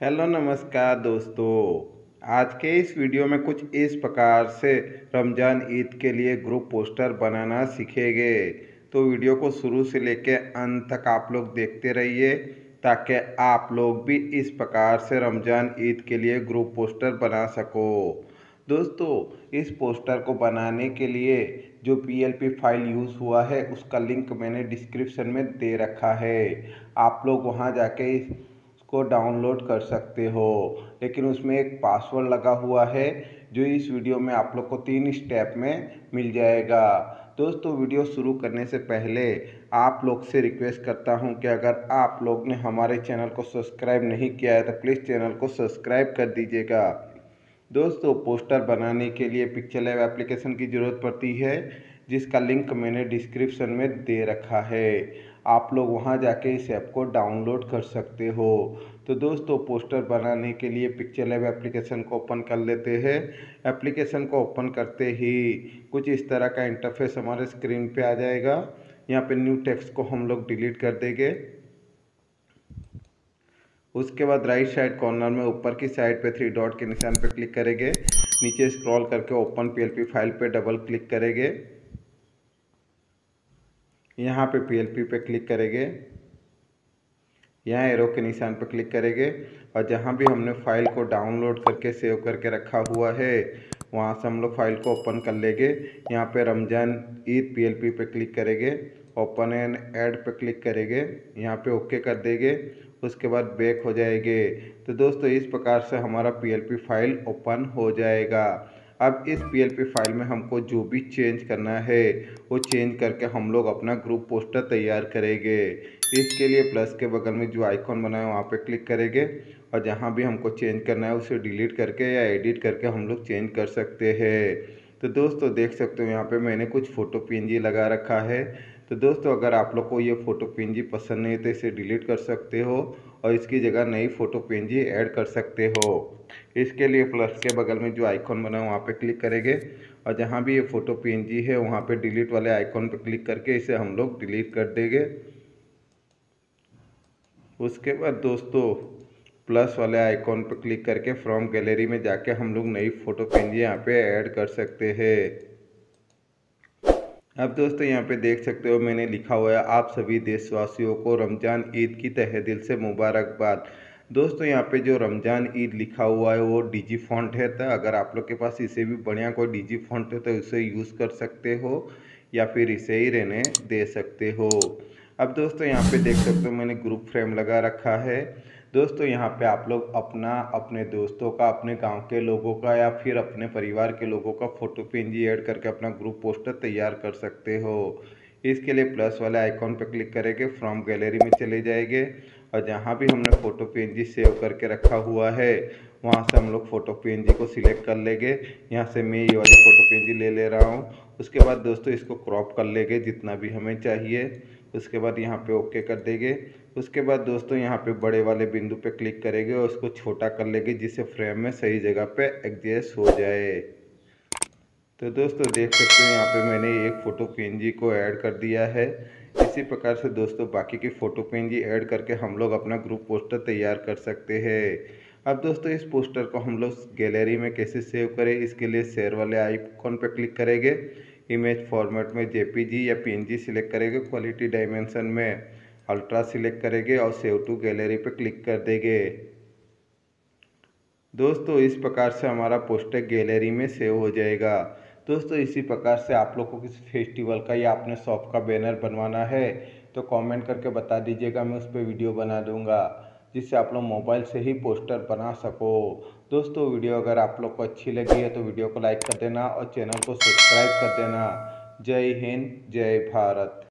Hello नमस्कार दोस्तों। आज के इस वीडियो में कुछ इस प्रकार से रमज़ान ईद के लिए ग्रुप पोस्टर बनाना सीखेंगे। तो वीडियो को शुरू से लेकर अंत तक आप लोग देखते रहिए, ताकि आप लोग भी इस प्रकार से रमज़ान ईद के लिए ग्रुप पोस्टर बना सको। दोस्तों, इस पोस्टर को बनाने के लिए जो पीएलपी फ़ाइल यूज़ हुआ है, उसका लिंक मैंने डिस्क्रिप्शन में दे रखा है। आप लोग वहाँ जाके को डाउनलोड कर सकते हो। लेकिन उसमें एक पासवर्ड लगा हुआ है, जो इस वीडियो में आप लोग को तीन स्टेप में मिल जाएगा। दोस्तों, वीडियो शुरू करने से पहले आप लोग से रिक्वेस्ट करता हूँ कि अगर आप लोग ने हमारे चैनल को सब्सक्राइब नहीं किया है तो प्लीज़ चैनल को सब्सक्राइब कर दीजिएगा। दोस्तों, पोस्टर बनाने के लिए पिक्चर लैब एप्लीकेशन की ज़रूरत पड़ती है, जिसका लिंक मैंने डिस्क्रिप्शन में दे रखा है। आप लोग वहाँ जाके इस ऐप को डाउनलोड कर सकते हो। तो दोस्तों, पोस्टर बनाने के लिए पिक्चर लैब एप्लीकेशन को ओपन कर लेते हैं। एप्लीकेशन को ओपन करते ही कुछ इस तरह का इंटरफेस हमारे स्क्रीन पे आ जाएगा। यहाँ पे न्यू टेक्स्ट को हम लोग डिलीट कर देंगे। उसके बाद राइट साइड कॉर्नर में ऊपर की साइड पे थ्री डॉट के निशान पे क्लिक करेंगे। नीचे स्क्रॉल करके ओपन पीएलपी फ़ाइल पे डबल क्लिक करेंगे। यहाँ पे पीएलपी पे क्लिक करेंगे। यहाँ एरो के निशान पर क्लिक करेंगे। और जहाँ भी हमने फ़ाइल को डाउनलोड करके सेव करके रखा हुआ है, वहाँ से हम लोग फ़ाइल को ओपन कर लेंगे। यहाँ पे रमज़ान ईद पीएलपी पे क्लिक करेंगे। ओपन एंड ऐड पे क्लिक करेंगे। यहाँ पे ओके कर देंगे। उसके बाद बैक हो जाएँगे। तो दोस्तों, इस प्रकार से हमारा पीएलपी फ़ाइल ओपन हो जाएगा। अब इस पीएलपी फ़ाइल में हमको जो भी चेंज करना है, वो चेंज करके हम लोग अपना ग्रुप पोस्टर तैयार करेंगे। इसके लिए प्लस के बगल में जो आइकॉन बना है, वहाँ पे क्लिक करेंगे और जहाँ भी हमको चेंज करना है, उसे डिलीट करके या एडिट करके हम लोग चेंज कर सकते हैं। तो दोस्तों, देख सकते हो यहाँ पे मैंने कुछ फ़ोटो पीएनजी लगा रखा है। तो दोस्तों, अगर आप लोग को ये फ़ोटो पीएनजी पसंद नहीं है तो इसे डिलीट कर सकते हो और इसकी जगह नई फ़ोटो पीएनजी ऐड कर सकते हो। इसके लिए प्लस के बगल में जो आइकॉन बना है, वहाँ पे क्लिक करेंगे और जहाँ भी ये फ़ोटो पीएनजी है, वहाँ पे डिलीट वाले आइकॉन पर क्लिक करके इसे हम लोग डिलीट कर देंगे। उसके बाद दोस्तों, प्लस वाले आइकॉन पर क्लिक करके फ्रॉम गैलरी में जाके हम लोग नई फ़ोटो पेंजी यहाँ पे ऐड कर सकते हैं। अब दोस्तों यहाँ पे देख सकते हो मैंने लिखा हुआ है, आप सभी देशवासियों को रमज़ान ईद की तहे दिल से मुबारकबाद। दोस्तों यहाँ पे जो रमज़ान ईद लिखा हुआ है, वो डीजी फॉन्ट है तो अगर आप लोग के पास इसे भी बढ़िया कोई डीजी फॉन्ट है तो उसे यूज़ कर सकते हो या फिर इसे ही रहने दे सकते हो। अब दोस्तों यहाँ पे देख सकते हो मैंने ग्रुप फ्रेम लगा रखा है। दोस्तों, यहाँ पे आप लोग अपना, अपने दोस्तों का, अपने गाँव के लोगों का या फिर अपने परिवार के लोगों का फ़ोटो पेंजी ऐड करके अपना ग्रुप पोस्टर तैयार कर सकते हो। इसके लिए प्लस वाले आइकॉन पर क्लिक करेंगे, फ्रॉम गैलरी में चले जाएँगे और जहाँ भी हमने फ़ोटो पेंजी सेव करके रखा हुआ है, वहाँ से हम लोग फ़ोटो पेंजी को सिलेक्ट कर लेंगे। यहाँ से मैं ये वाली फ़ोटो पेंजी ले ले रहा हूँ। उसके बाद दोस्तों, इसको क्रॉप कर लेंगे जितना भी हमें चाहिए। उसके बाद यहाँ पे ओके कर देंगे। उसके बाद दोस्तों यहाँ पे बड़े वाले बिंदु पे क्लिक करेंगे और उसको छोटा कर लेंगे जिससे फ्रेम में सही जगह पे एडजस्ट हो जाए। तो दोस्तों देख सकते हो यहाँ पे मैंने एक फ़ोटो पी को ऐड कर दिया है। इसी प्रकार से दोस्तों बाकी की फ़ोटो पी ऐड करके हम लोग अपना ग्रुप पोस्टर तैयार कर सकते हैं। अब दोस्तों इस पोस्टर को हम लोग गैलरी में कैसे सेव करें, इसके लिए शेयर वाले आइकॉन पर क्लिक करेंगे। इमेज फॉर्मेट में जेपीजी या पीएनजी सिलेक्ट करेंगे क्वालिटी डायमेंशन में अल्ट्रा सिलेक्ट करेंगे और सेव टू गैलरी पर क्लिक कर देंगे। दोस्तों, इस प्रकार से हमारा पोस्टर गैलरी में सेव हो जाएगा। दोस्तों, इसी प्रकार से आप लोग को किसी फेस्टिवल का या अपने शॉप का बैनर बनवाना है तो कमेंट करके बता दीजिएगा, मैं उस पर वीडियो बना दूँगा, जिससे आप लोग मोबाइल से ही पोस्टर बना सको। दोस्तों, वीडियो अगर आप लोग को अच्छी लगी है तो वीडियो को लाइक कर देना और चैनल को सब्सक्राइब कर देना। जय हिंद, जय भारत।